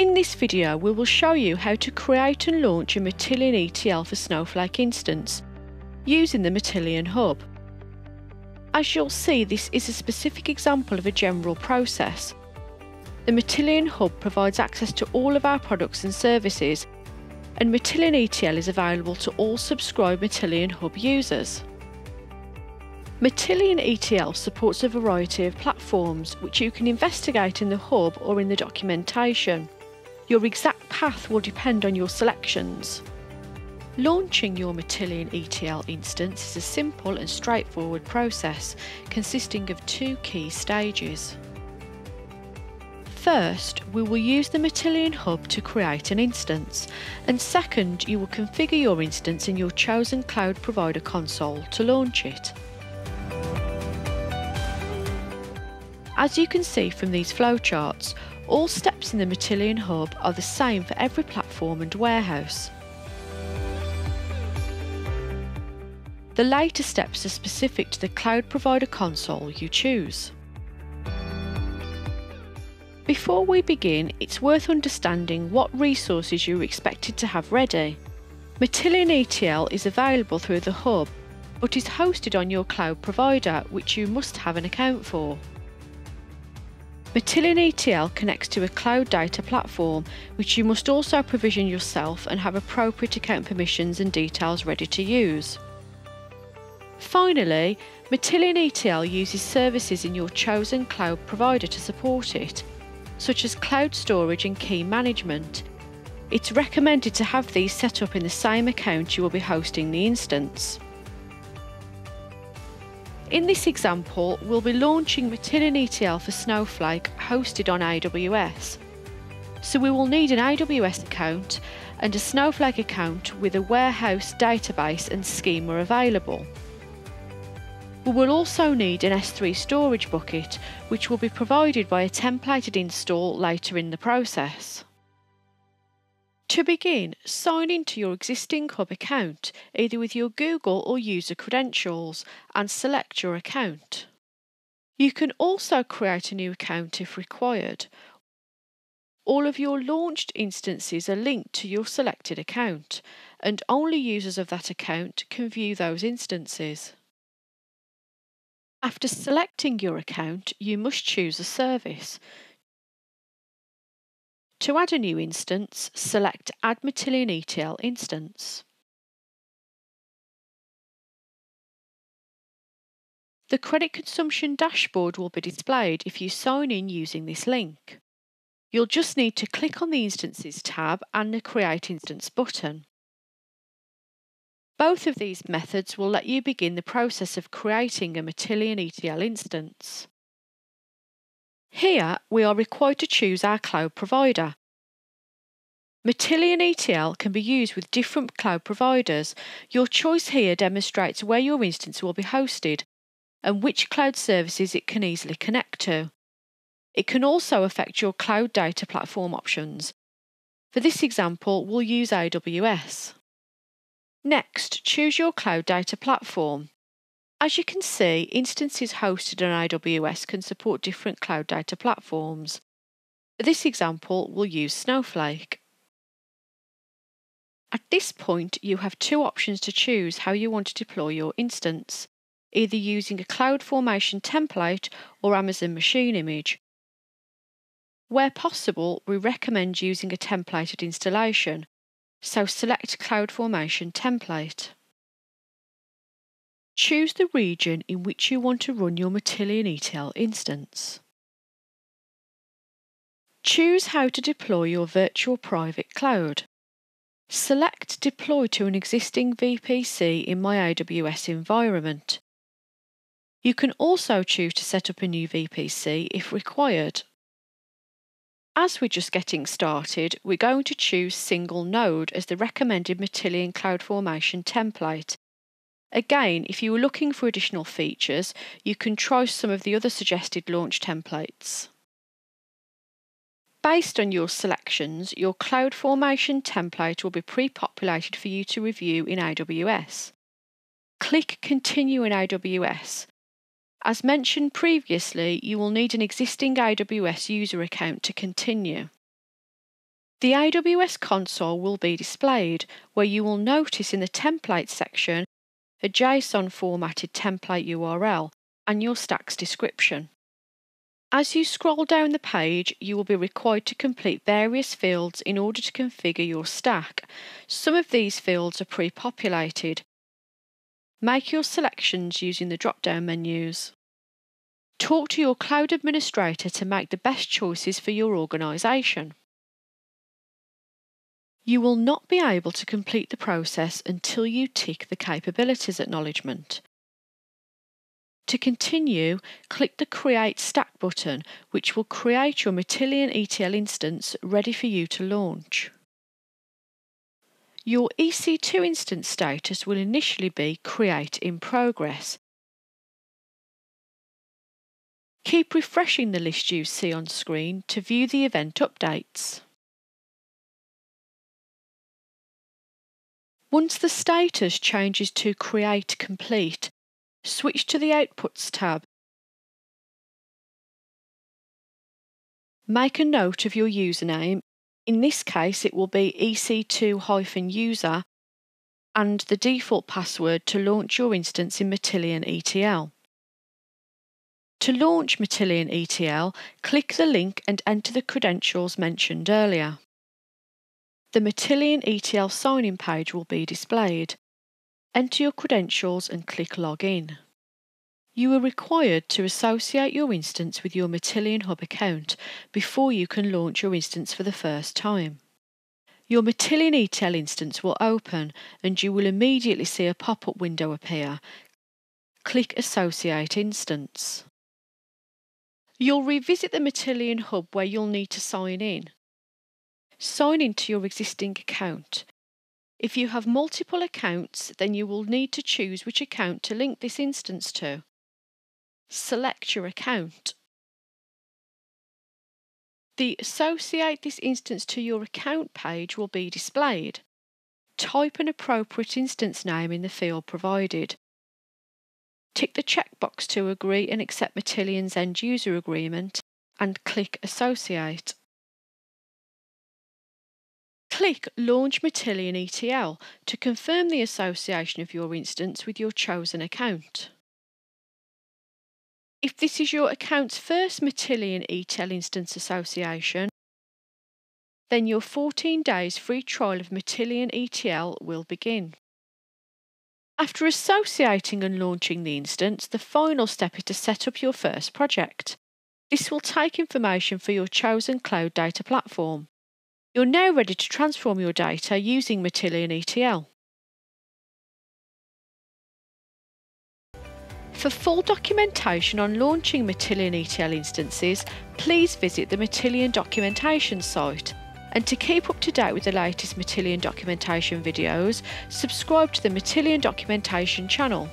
In this video we will show you how to create and launch a Matillion ETL for Snowflake instance using the Matillion Hub. As you'll see this is a specific example of a general process. The Matillion Hub provides access to all of our products and services and Matillion ETL is available to all subscribed Matillion Hub users. Matillion ETL supports a variety of platforms which you can investigate in the hub or in the documentation. Your exact path will depend on your selections. Launching your Matillion ETL instance is a simple and straightforward process consisting of two key stages. First, we will use the Matillion Hub to create an instance, and second, you will configure your instance in your chosen cloud provider console to launch it. As you can see from these flowcharts, all steps in the Matillion Hub are the same for every platform and warehouse. The later steps are specific to the cloud provider console you choose. Before we begin, it's worth understanding what resources you're expected to have ready. Matillion ETL is available through the hub, but is hosted on your cloud provider, which you must have an account for. Matillion ETL connects to a cloud data platform, which you must also provision yourself and have appropriate account permissions and details ready to use. Finally, Matillion ETL uses services in your chosen cloud provider to support it, such as cloud storage and key management. It's recommended to have these set up in the same account you will be hosting the instance. In this example, we'll be launching Matillion ETL for Snowflake hosted on AWS. So we will need an AWS account and a Snowflake account with a warehouse database and schema available. We will also need an S3 storage bucket, which will be provided by a templated install later in the process. To begin, sign into your existing Hub account, either with your Google or user credentials, and select your account. You can also create a new account if required. All of your launched instances are linked to your selected account, and only users of that account can view those instances. After selecting your account, you must choose a service. To add a new instance, select Add Matillion ETL instance. The credit consumption dashboard will be displayed if you sign in using this link. You'll just need to click on the Instances tab and the Create Instance button. Both of these methods will let you begin the process of creating a Matillion ETL instance. Here, we are required to choose our cloud provider. Matillion ETL can be used with different cloud providers. Your choice here demonstrates where your instance will be hosted and which cloud services it can easily connect to. It can also affect your cloud data platform options. For this example, we'll use AWS. Next, choose your cloud data platform. As you can see, instances hosted on AWS can support different cloud data platforms. For this example, we'll use Snowflake. At this point, you have two options to choose how you want to deploy your instance, either using a CloudFormation template or Amazon Machine Image. Where possible, we recommend using a templated installation, so select CloudFormation template. Choose the region in which you want to run your Matillion ETL instance. Choose how to deploy your virtual private cloud. Select Deploy to an existing VPC in my AWS environment. You can also choose to set up a new VPC if required. As we're just getting started, we're going to choose Single Node as the recommended Matillion CloudFormation template Again, if you are looking for additional features, you can try some of the other suggested launch templates. Based on your selections, your CloudFormation template will be pre-populated for you to review in AWS. Click Continue in AWS. As mentioned previously, you will need an existing AWS user account to continue. The AWS console will be displayed where you will notice in the template section a JSON formatted template URL and your stack's description. As you scroll down the page, you will be required to complete various fields in order to configure your stack. Some of these fields are pre-populated. Make your selections using the drop-down menus. Talk to your cloud administrator to make the best choices for your organisation. You will not be able to complete the process until you tick the Capabilities Acknowledgement. To continue, click the Create Stack button, which will create your Matillion ETL instance ready for you to launch. Your EC2 instance status will initially be Create in Progress. Keep refreshing the list you see on screen to view the event updates. Once the status changes to Create Complete, switch to the Outputs tab. Make a note of your username. In this case, it will be ec2-user and the default password to launch your instance in Matillion ETL. To launch Matillion ETL, click the link and enter the credentials mentioned earlier the Matillion ETL sign-in page will be displayed. Enter your credentials and click Login. You are required to associate your instance with your Matillion Hub account before you can launch your instance for the first time. Your Matillion ETL instance will open and you will immediately see a pop-up window appear. Click Associate Instance. You'll revisit the Matillion Hub where you'll need to sign in sign into your existing account. If you have multiple accounts, then you will need to choose which account to link this instance to. Select your account. The Associate this instance to your account page will be displayed. Type an appropriate instance name in the field provided. Tick the checkbox to agree and accept Matillion's end user agreement and click Associate. Click Launch Matillion ETL to confirm the association of your instance with your chosen account. If this is your account's first Matillion ETL instance association, then your 14 days free trial of Matillion ETL will begin. After associating and launching the instance, the final step is to set up your first project. This will take information for your chosen cloud data platform. You're now ready to transform your data using Matillion ETL. For full documentation on launching Matillion ETL instances, please visit the Matillion documentation site. And to keep up to date with the latest Matillion documentation videos, subscribe to the Matillion documentation channel.